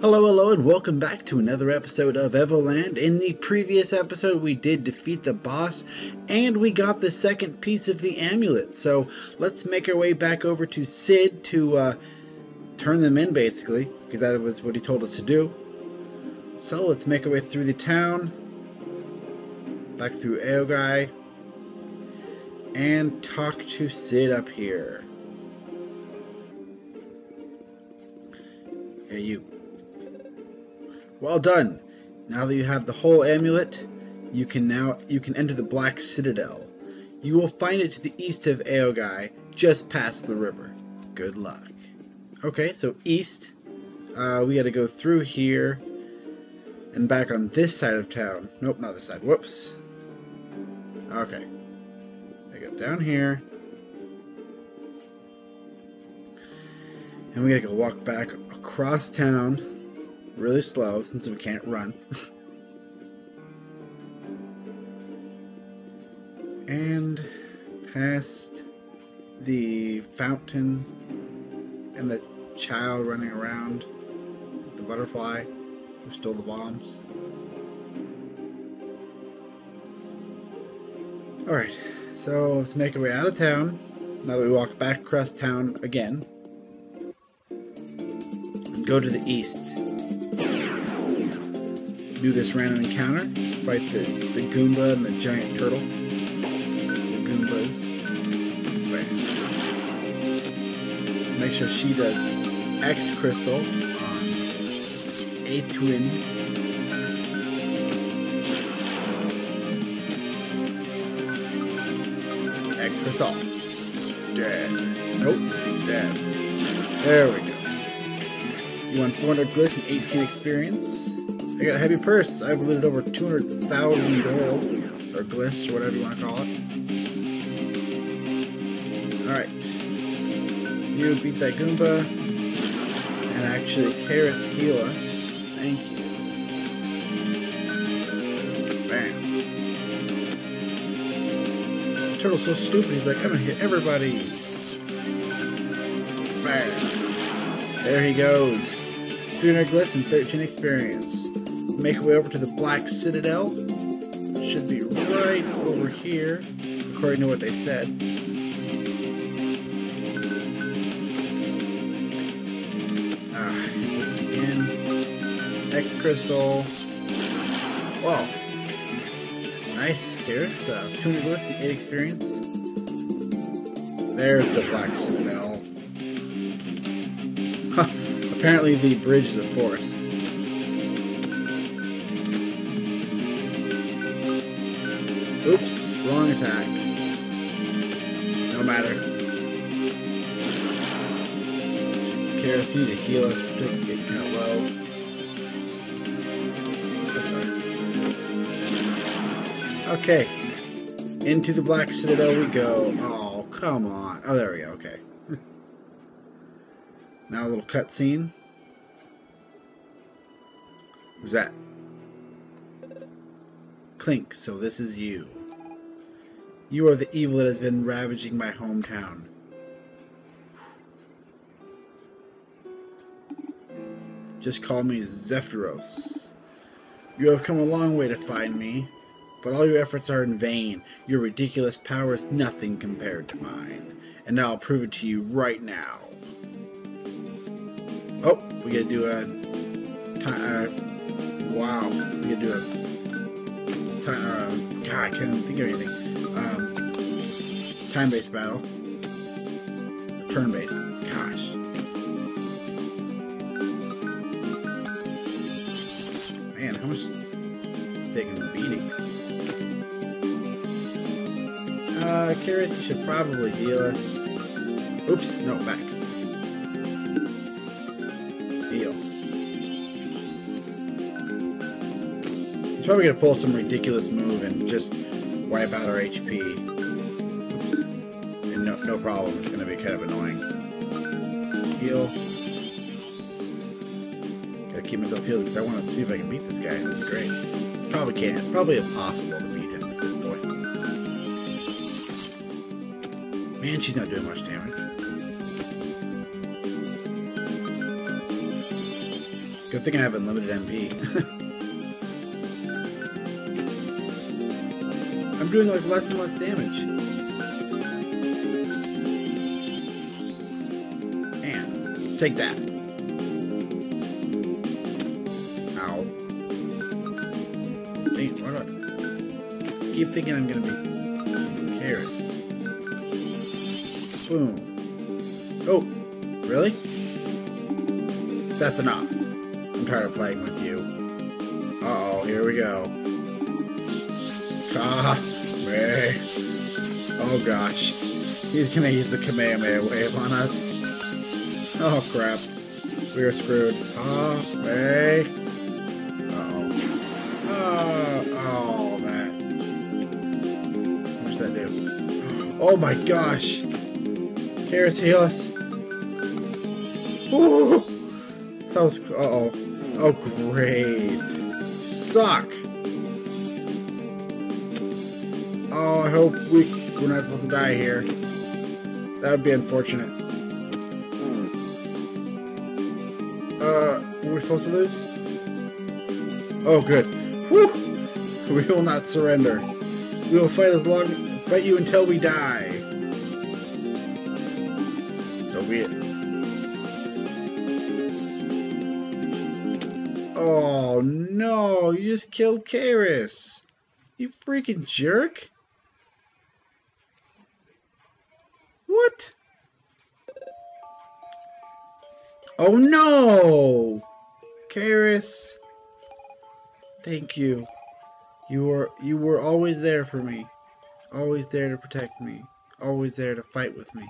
Hello, hello, and welcome back to another episode of Evoland. In the previous episode, we did defeat the boss, and we got the second piece of the amulet. So let's make our way back over to Sid to uh, turn them in, basically, because that was what he told us to do. So let's make our way through the town, back through Aogai, and talk to Sid up here. Hey, you. Well done. Now that you have the whole amulet, you can now you can enter the Black Citadel. You will find it to the east of Aogai, just past the river. Good luck. Okay, so east, uh, we got to go through here and back on this side of town. Nope, not this side. Whoops. Okay. I go down here. And we gotta go walk back across town really slow since we can't run. and past the fountain and the child running around, the butterfly who stole the bombs. Alright, so let's make our way out of town now that we walk back across town again and go to the east do this random encounter. Fight the, the Goomba and the giant turtle. The Goombas. Make sure she does X Crystal on A Twin. X Crystal. Dead. Nope. Dead. There we go. You won 400 glyphs and 18 experience. I got a heavy purse. I've looted over 200,000 gold, or glyphs, or whatever you want to call it. Alright. You beat that Goomba, and actually Kaeris heal us. Thank you. Bam. Turtle's so stupid, he's like, I'm gonna hit everybody. Bam. There he goes. 300 glyphs and 13 experience make our way over to the Black Citadel. Should be right over here, according to what they said. Ah, this again. X Crystal. Whoa. Nice. Here's uh, 200 list and 8 experience. There's the Black Citadel. Huh. Apparently the bridge is a forest. Oops, wrong attack. No matter. Kaeris, you need to heal us for getting of low. Okay. Into the Black Citadel we go. Oh, come on. Oh, there we go. Okay. now a little cutscene. Who's that? Clink, so this is you. You are the evil that has been ravaging my hometown. Just call me Zephyros. You have come a long way to find me, but all your efforts are in vain. Your ridiculous power is nothing compared to mine. And now I'll prove it to you right now. Oh, we gotta do a... Uh, wow, we gotta do a uh, God, I can't think of anything. Um, time-based battle. Turn-based. Gosh. Man, how much taking beating? Uh, you should probably heal us. Oops, no, back. Probably gonna pull some ridiculous move and just wipe out our HP. Oops. And no, no problem, it's gonna be kind of annoying. Heal. Gotta keep myself healed because I want to see if I can beat this guy. That's great. Probably can't. It's probably impossible to beat him at this point. Man, she's not doing much damage. Good thing I have unlimited MP. doing like less and less damage. And take that. Ow. Dang, why do I keep thinking I'm gonna be carrots? Boom. Oh, really? That's enough. I'm tired of playing with you. Uh oh, here we go. Ah, man. Oh gosh. He's gonna use the Kamehameha wave on us. Oh crap. We are screwed. Ah, man. Oh. Oh. What's that do? Oh my gosh. Kaeris, heal us. Ooh. That was. Uh oh. Oh, great. Suck. Oh, I hope we, we're not supposed to die here. That would be unfortunate. Uh, were we supposed to lose? Oh, good. Whew! We will not surrender. We will fight as long, fight you until we die. So be it. Oh no, you just killed Kaeris. You freaking jerk. What? Oh no! Kaeris. Thank you. You were you were always there for me. Always there to protect me. Always there to fight with me.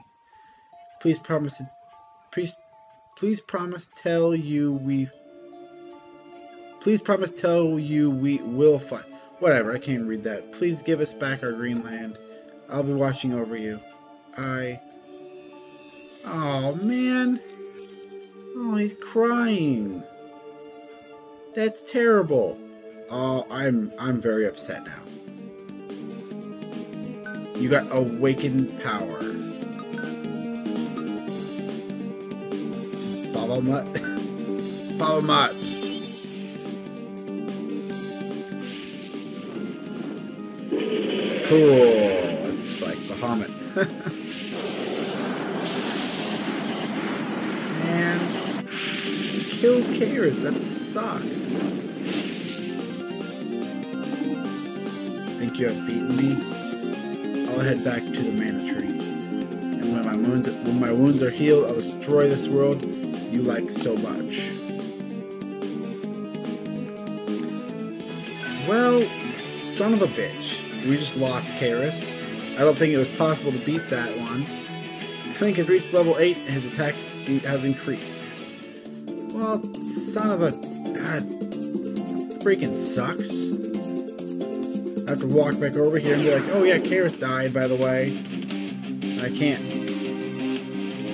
Please promise please please promise tell you we Please promise tell you we will fight. Whatever, I can't read that. Please give us back our green land. I'll be watching over you. I... Oh, man. Oh, he's crying. That's terrible. Oh, I'm I'm very upset now. You got awakened power. Baba Mutt. Baba Mutt. Cool. It's like Bahamut. killed Kaeris. That sucks. Think you have beaten me? I'll head back to the mana tree. And when my wounds when my wounds are healed, I'll destroy this world you like so much. Well, son of a bitch we just lost Kaeris. I don't think it was possible to beat that one. Clink has reached level 8 and his attack has increased. Well, son of a... God, freaking sucks. I have to walk back over here and be like, oh yeah, Kaeris died, by the way. I can't...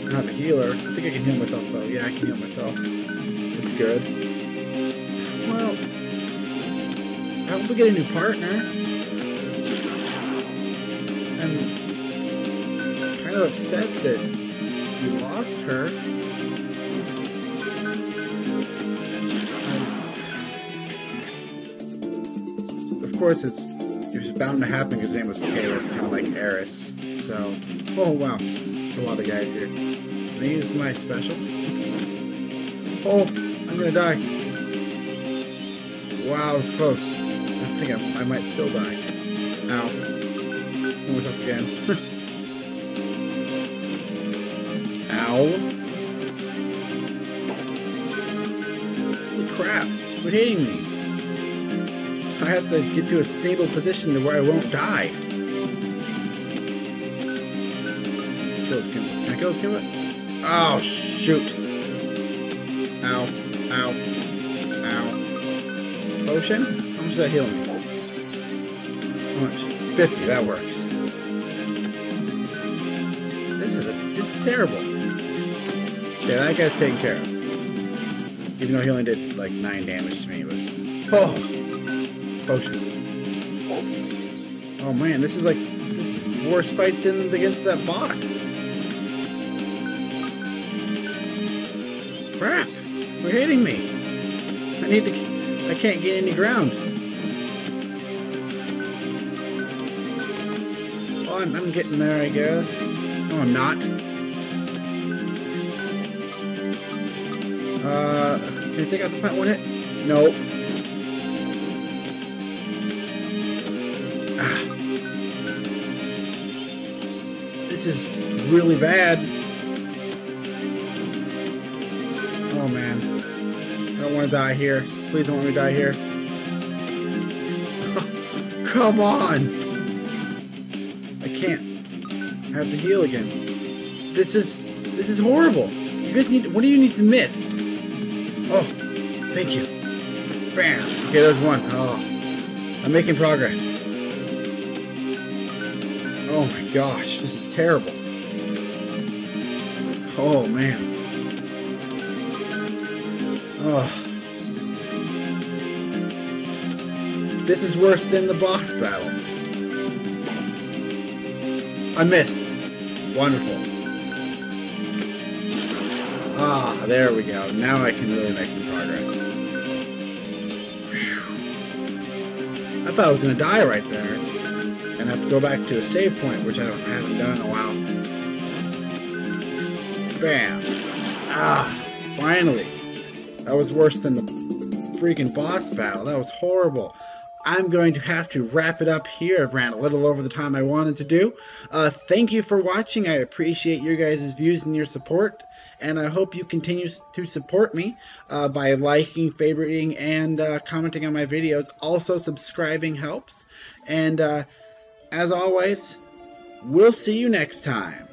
I'm not a healer. I think I can heal myself, though. Yeah, I can heal myself. That's good. Well, I hope we get a new partner. I'm kind of upset that you lost her. Course, it's it was bound to happen because his name was Kalis, kind of like Eris. So, oh wow, a lot of guys here. Can I use my special? Oh, I'm gonna die. Wow, it's close. I think I, I might still die. Ow almost up again. Ow. Holy crap, quit hitting me. I have to get to a stable position to where I won't die. Kill this. Can I kill? Oh, shoot. Ow. Ow. Ow. Potion? How much does that heal me? How much? 50, that works. This is a, this is terrible. Yeah, that guy's taken care of. Even though he only did like 9 damage to me, but... Oh! Potion. Oh man, this is like... This is worse fight than against that boss. Crap! They're hitting me! I need to. I can't get any ground. Oh, I'm, I'm getting there, I guess. No, I'm not. Uh, can I take out the plant one hit? Nope. This is really bad. Oh man. I don't want to die here. Please don't let me die here. Come on! I can't. I have to heal again. This is this is horrible. You guys need what do you need to miss? Oh, thank you. Bam. Okay, there's one. Oh. I'm making progress. Oh my gosh, this is terrible. Oh man. Oh. This is worse than the boss battle. I missed. Wonderful. Ah, there we go. Now I can really make some progress. Whew. I thought I was going to die right there. And have to go back to a save point, which I don't haven't done in a while. Bam. Ah, finally. That was worse than the freaking boss battle. That was horrible. I'm going to have to wrap it up here. I've ran a little over the time I wanted to do. Uh, thank you for watching. I appreciate your guys' views and your support. And I hope you continue to support me uh, by liking, favoriting, and uh, commenting on my videos. Also, subscribing helps. And uh, as always, we'll see you next time.